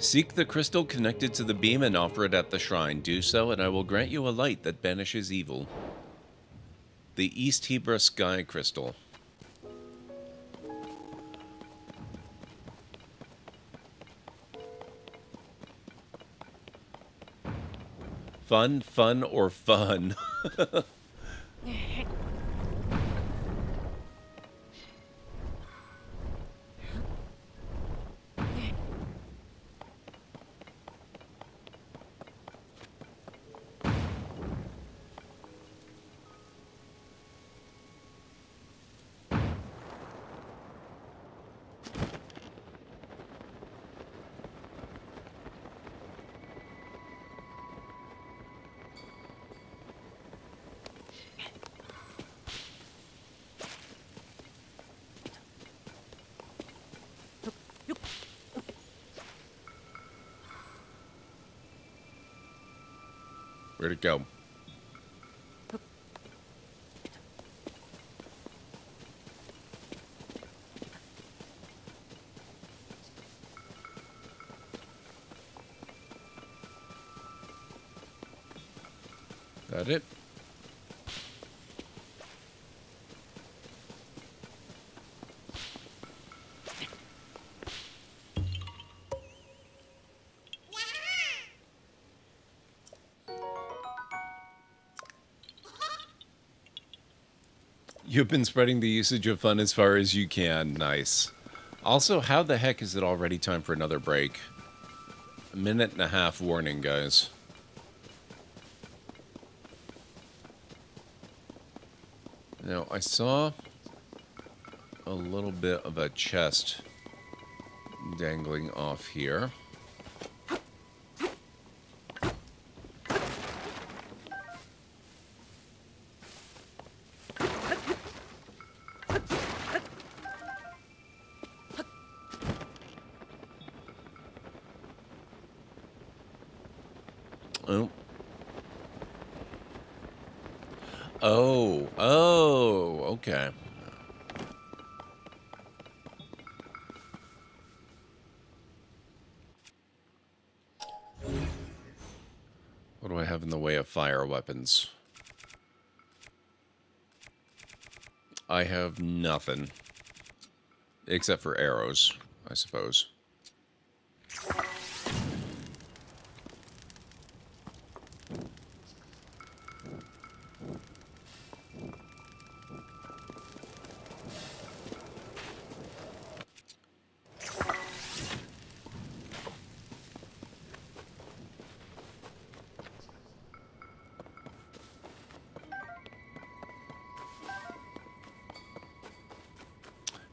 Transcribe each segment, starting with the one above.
Seek the crystal connected to the beam and offer it at the shrine. Do so, and I will grant you a light that banishes evil. The East Hebra Sky Crystal. Fun, fun, or fun? Where'd it go? That it? You've been spreading the usage of fun as far as you can. Nice. Also, how the heck is it already time for another break? A minute and a half warning, guys. Now, I saw a little bit of a chest dangling off here. Oh. Oh, oh, okay. What do I have in the way of fire weapons? I have nothing. Except for arrows, I suppose.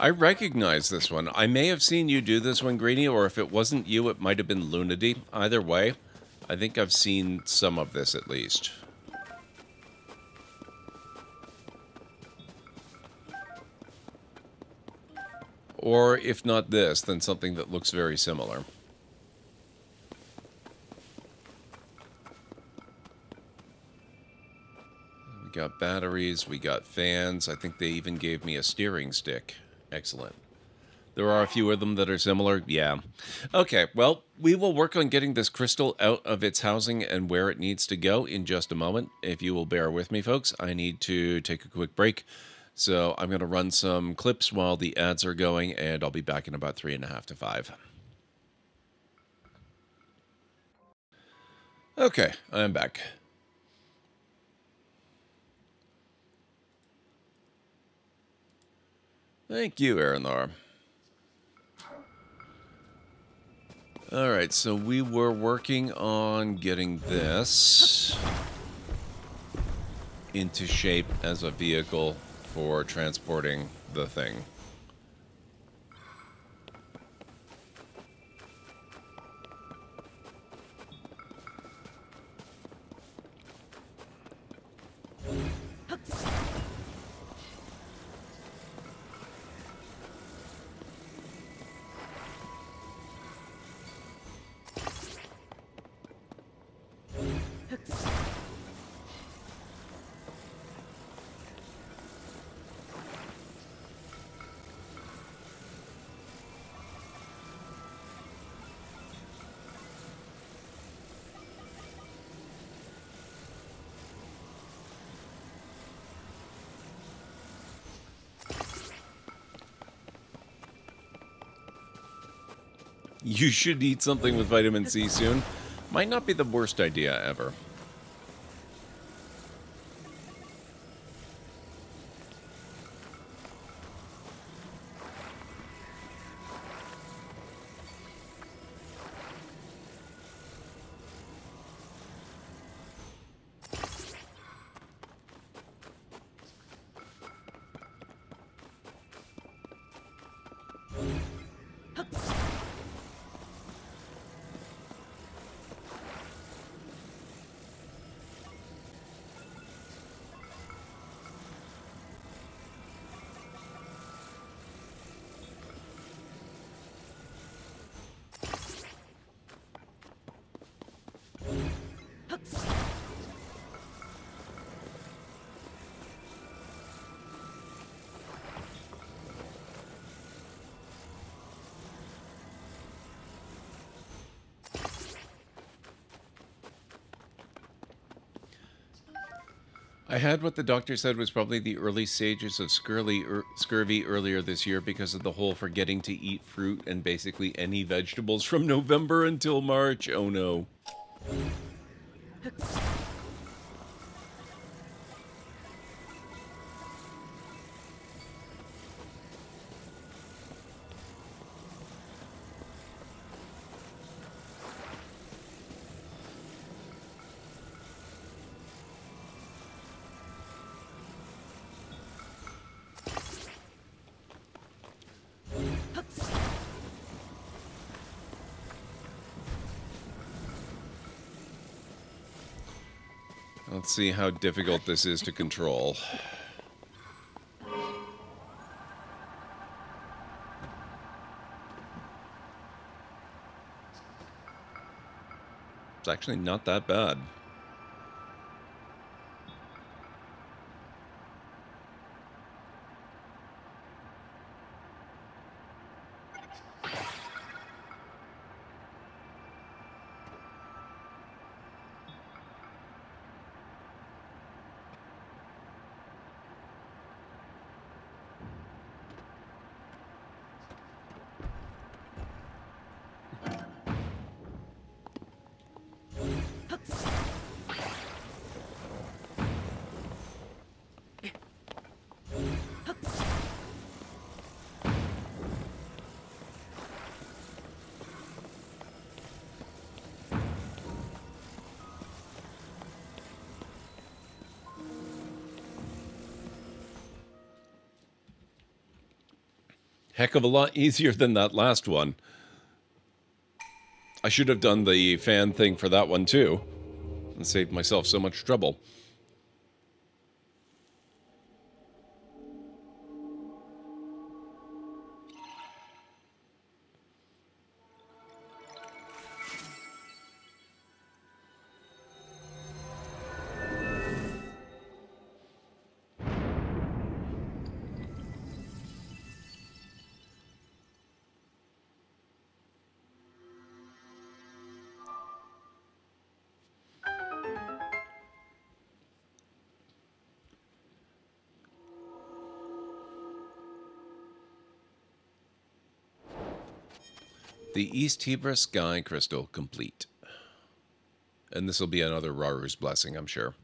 I recognize this one. I may have seen you do this one, Greeny, or if it wasn't you, it might have been Lunity. Either way, I think I've seen some of this at least. Or if not this, then something that looks very similar. We got batteries, we got fans. I think they even gave me a steering stick. Excellent. There are a few of them that are similar. Yeah. Okay, well, we will work on getting this crystal out of its housing and where it needs to go in just a moment. If you will bear with me, folks, I need to take a quick break. So I'm going to run some clips while the ads are going, and I'll be back in about three and a half to five. Okay, I'm back. Thank you, Aranlar. Alright, so we were working on getting this into shape as a vehicle for transporting the thing. You should eat something with vitamin C soon might not be the worst idea ever. I had what the doctor said was probably the early stages of scurvy, er, scurvy earlier this year because of the whole forgetting to eat fruit and basically any vegetables from November until March. Oh no. Let's see how difficult this is to control. It's actually not that bad. Heck of a lot easier than that last one. I should have done the fan thing for that one too. And saved myself so much trouble. The East Hebra Sky Crystal complete. And this will be another Rauru's blessing, I'm sure.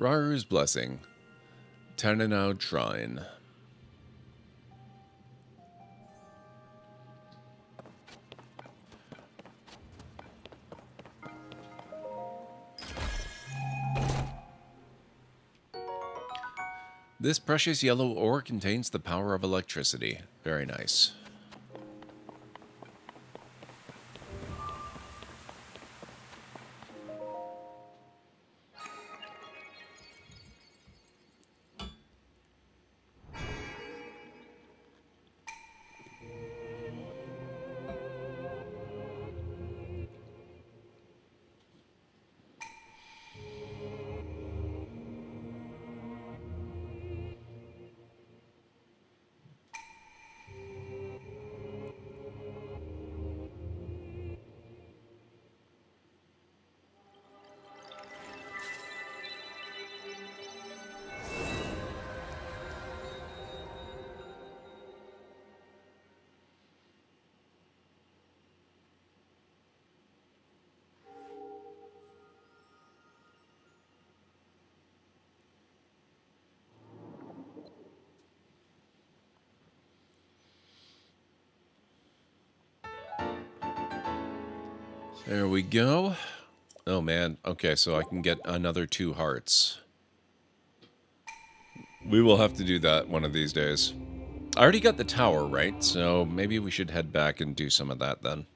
Rauru's Blessing. Taninoud Shrine. This precious yellow ore contains the power of electricity. Very nice. There we go. Oh, man. Okay, so I can get another two hearts. We will have to do that one of these days. I already got the tower, right? So maybe we should head back and do some of that then.